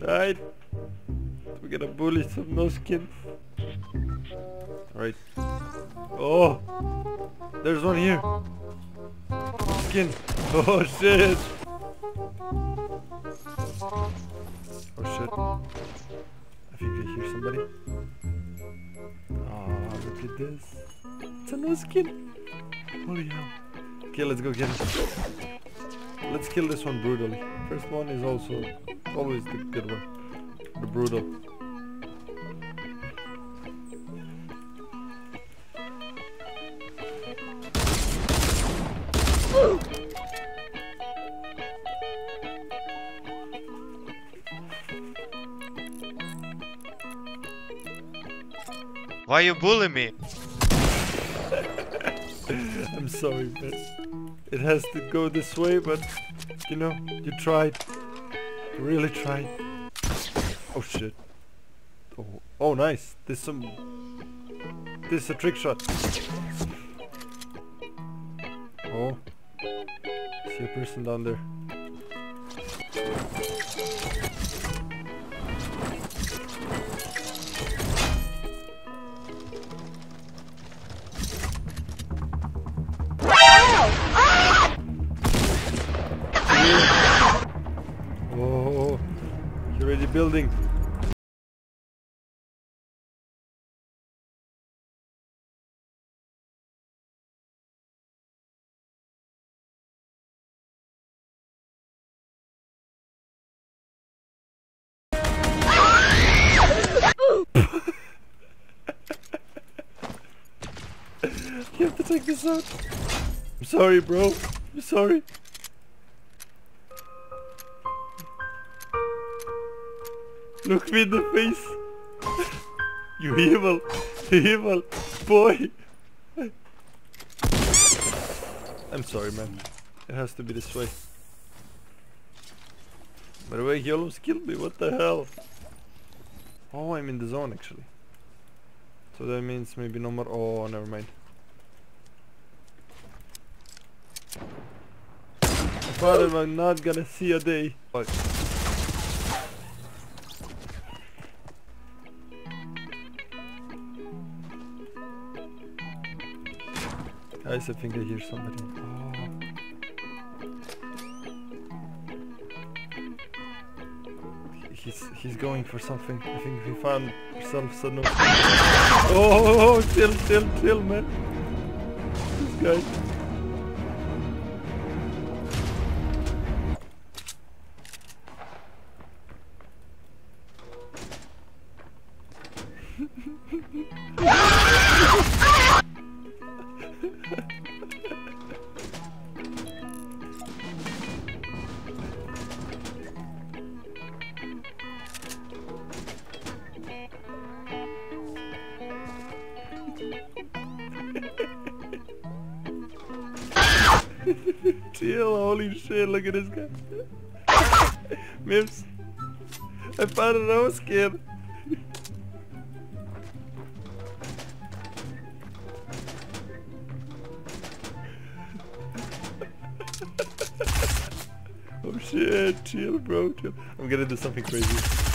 Right. We're gonna bully some no skin. Alright. Oh! There's one here. Skin. Oh shit! Oh shit. I think I hear somebody. Oh, look at this. It's a no skin. Holy hell. Okay, let's go get it. Let's kill this one brutally. First one is also always the good one. The brutal. Why you bully me? I'm sorry, man. It has to go this way, but you know, you tried. Really tried. Oh shit. Oh, oh nice. There's some. This is a trick shot. Oh. See a person down there. Building. you have to take this out. I'm sorry, bro. I'm sorry. Look me in the face. you evil, evil boy. I'm sorry, man. It has to be this way. By the way, he almost killed me. What the hell? Oh, I'm in the zone actually. So that means maybe no more. Oh, never mind. Thought I'm not gonna see a day. Fuck. I think I hear somebody. Oh. He's he's going for something. I think he found some. Oh, oh, oh, chill, chill, chill, man. This guy. Chill, holy shit, look at this guy. Mims, I found I was scared. oh shit, chill bro, chill. I'm gonna do something crazy.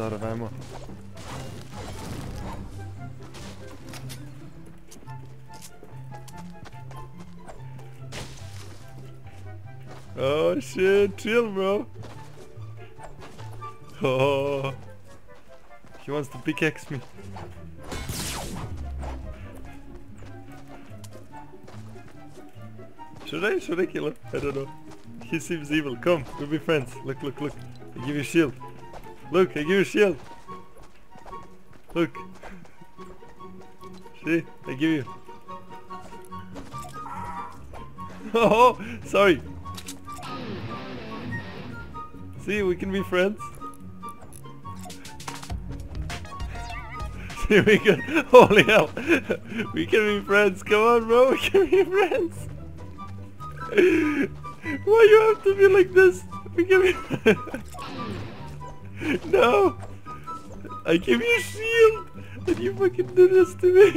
Out of ammo. Oh shit, chill bro. Oh, he wants to pickaxe me. Should I? Should I kill him? I don't know. He seems evil. Come, we'll be friends. Look, look, look. I give you shield. Look, I give you a shield. Look. See? I give you. Oh, sorry. See, we can be friends. See, we can. Holy hell. We can be friends. Come on, bro. We can be friends. Why you have to be like this? We can be. no. I give you shield, and you fucking do this to me.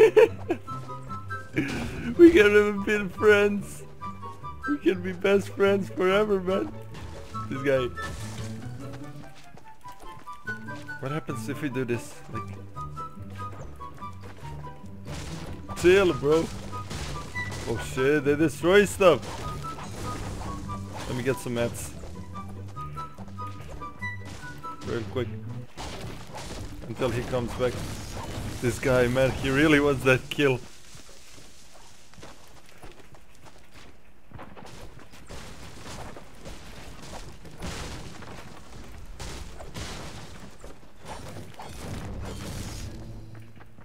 we can have been friends. We can be best friends forever, man. This guy. What happens if we do this? Like, chill, bro. Oh shit, they destroy stuff. Let me get some mats. Real quick. Until he comes back. This guy, man, he really wants that kill.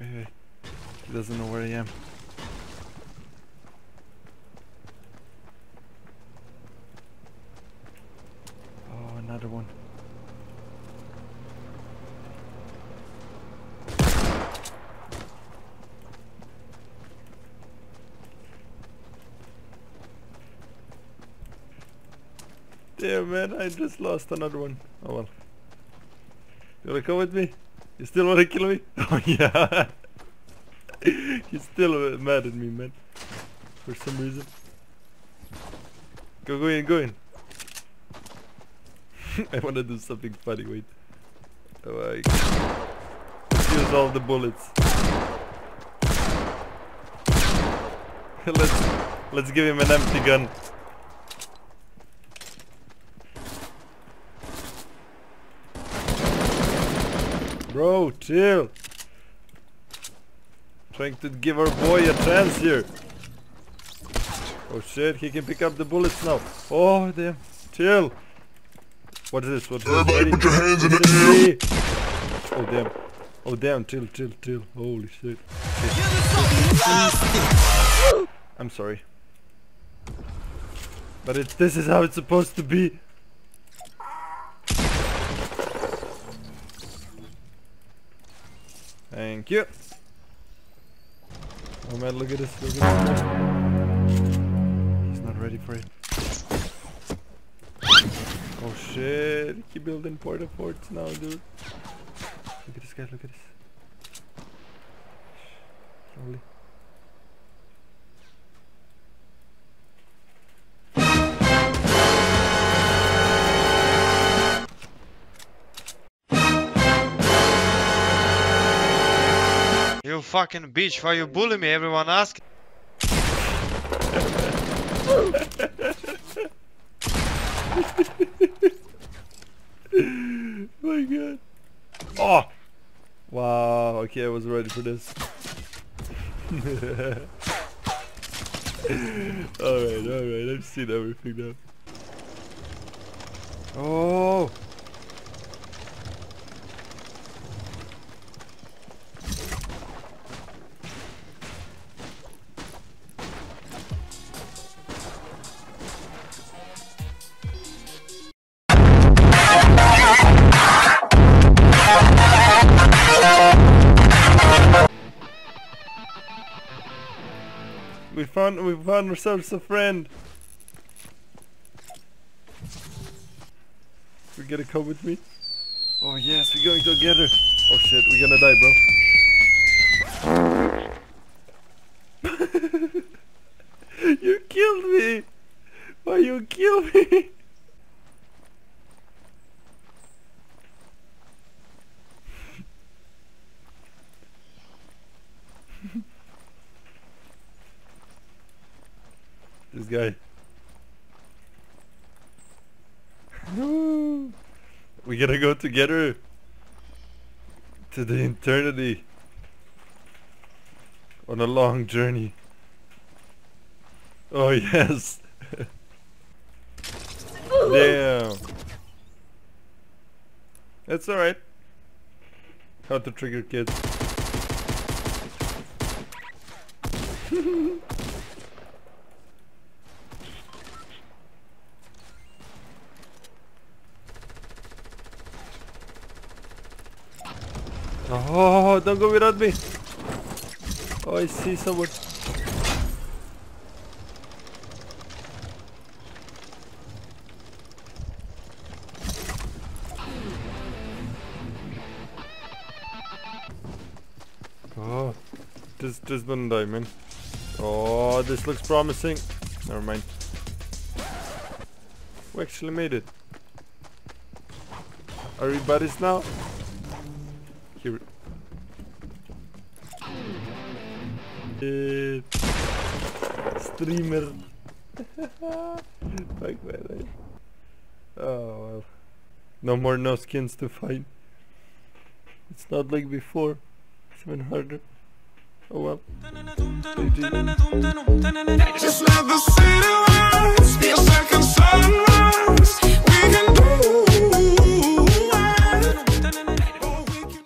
Wait. He doesn't know where I am. Oh, another one. Damn man, I just lost another one. Oh well. You wanna come with me? You still wanna kill me? Oh yeah. He's still uh, mad at me, man. For some reason. Go, go in, go in. I wanna do something funny, wait. Oh, I... Use all the bullets. let's, let's give him an empty gun. Bro, chill. Trying to give our boy a chance here. Oh shit, he can pick up the bullets now. Oh damn, chill. What is this? What is Everybody put your hands in the air. Oh damn. Oh damn, chill, chill, chill. Holy shit. I'm sorry. But it, this is how it's supposed to be. Thank you. Oh man, look at this, look at this. He's not ready for it. Oh shit, keep building porta forts now, dude. Look at this guy, look at this. Slowly. You fucking bitch, why you bully me? Everyone ask. My god. Oh! Wow, okay, I was ready for this. alright, alright, I've seen everything now. Oh! Found we found ourselves a friend. We gonna come with me? Oh yes, we're going together. Oh shit, we're gonna die, bro. you killed me. Why you kill me? This guy. We gotta go together to the eternity on a long journey. Oh yes. Damn. That's alright. How to trigger kids. Oh, don't go without me. Oh, I see someone. Oh, just just one diamond. Oh, this looks promising. Never mind. We actually made it. Are we buddies now? Here. It. Streamer. Fuck my life. Oh well. No more no skins to find. It's not like before. It's even harder. Oh well. GG. Just let the city lights be a second sunrise.